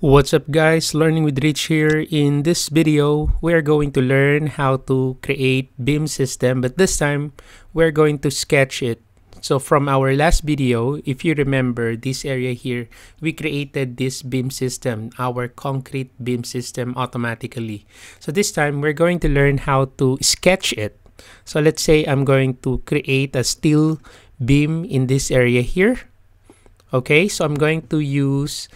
What's up guys, Learning with Rich here. In this video, we're going to learn how to create beam system, but this time we're going to sketch it. So from our last video, if you remember this area here, we created this beam system, our concrete beam system automatically. So this time we're going to learn how to sketch it. So let's say I'm going to create a steel beam in this area here. Okay, so I'm going to use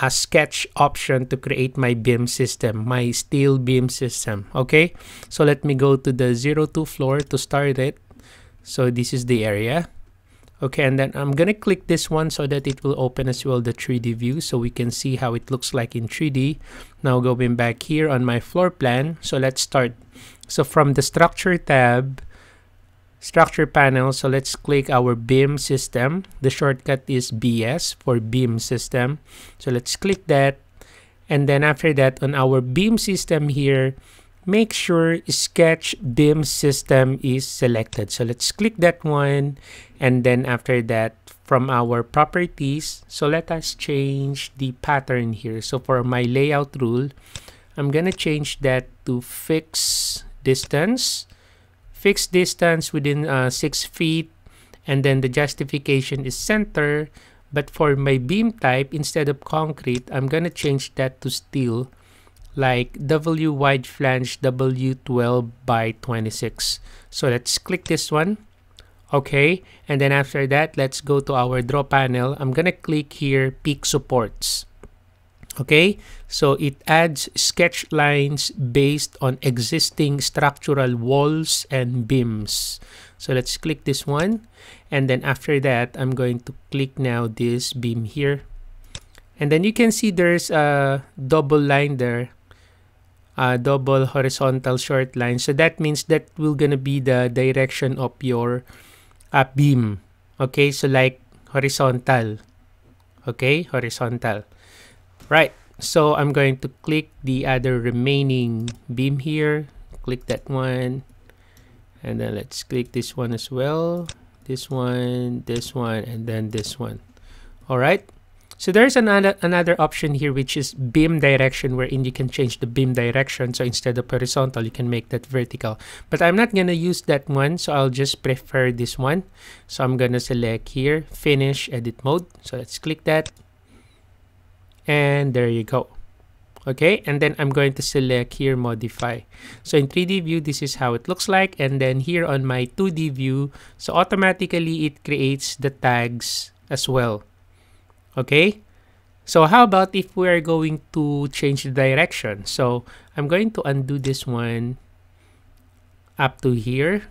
a sketch option to create my beam system, my steel beam system. Okay, so let me go to the 02 floor to start it. So this is the area. Okay, and then I'm gonna click this one so that it will open as well the 3D view so we can see how it looks like in 3D. Now going back here on my floor plan, so let's start. So from the structure tab, structure panel. So let's click our beam system. The shortcut is bs for beam system. So let's click that. And then after that on our beam system here make sure sketch beam system is selected. So let's click that one. And then after that from our properties so let us change the pattern here. So for my layout rule i'm gonna change that to fix distance fixed distance within uh, 6 feet and then the justification is center. But for my beam type instead of concrete I'm gonna change that to steel like W wide flange W12 by 26 so let's click this one. Okay and then after that let's go to our draw panel. I'm gonna click here pick supports okay? So it adds sketch lines based on existing structural walls and beams. So let's click this one. And then after that i'm going to click now this beam here. And then you can see there's a double line there a double horizontal short line. So that means that will gonna be the direction of your uh, beam. Okay? So like horizontal. Okay? Horizontal Right, so I'm going to click the other remaining beam here. Click that one. And then let's click this one as well. This one, this one, and then this one. All right. So there's another another option here which is beam direction wherein you can change the beam direction. So instead of horizontal, you can make that vertical. But I'm not gonna use that one, so I'll just prefer this one. So I'm gonna select here, finish edit mode. So let's click that and there you go. Okay and then I'm going to select here modify. So in 3d view this is how it looks like. And then here on my 2d view so automatically it creates the tags as well. Okay? So how about if we are going to change the direction? So I'm going to undo this one up to here.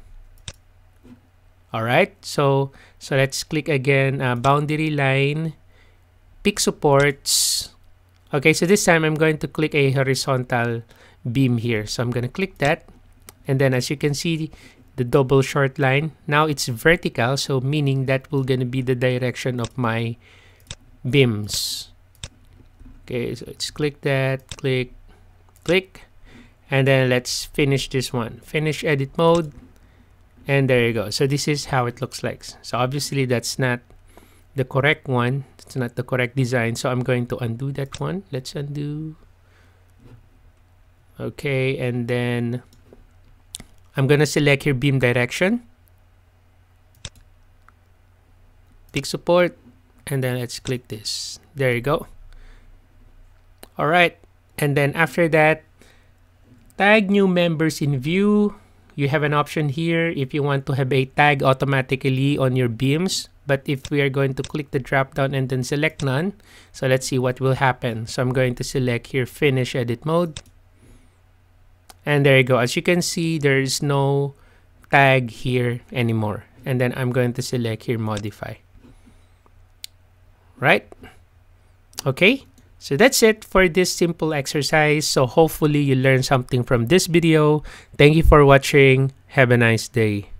All right so so let's click again uh, boundary line pick supports. Okay, so this time I'm going to click a horizontal beam here. So I'm going to click that. And then as you can see, the double short line, now it's vertical. So meaning that will going to be the direction of my beams. Okay, so let's click that, click, click. And then let's finish this one. Finish edit mode. And there you go. So this is how it looks like. So obviously that's not the correct one. It's not the correct design. So I'm going to undo that one. Let's undo. Okay, and then I'm going to select here beam direction. Pick support. And then let's click this. There you go. All right. And then after that, tag new members in view. You have an option here if you want to have a tag automatically on your beams but if we are going to click the drop down and then select none so let's see what will happen. So i'm going to select here finish edit mode. And there you go. As you can see there is no tag here anymore. And then i'm going to select here modify. Right? Okay. So that's it for this simple exercise. So hopefully you learned something from this video. Thank you for watching. Have a nice day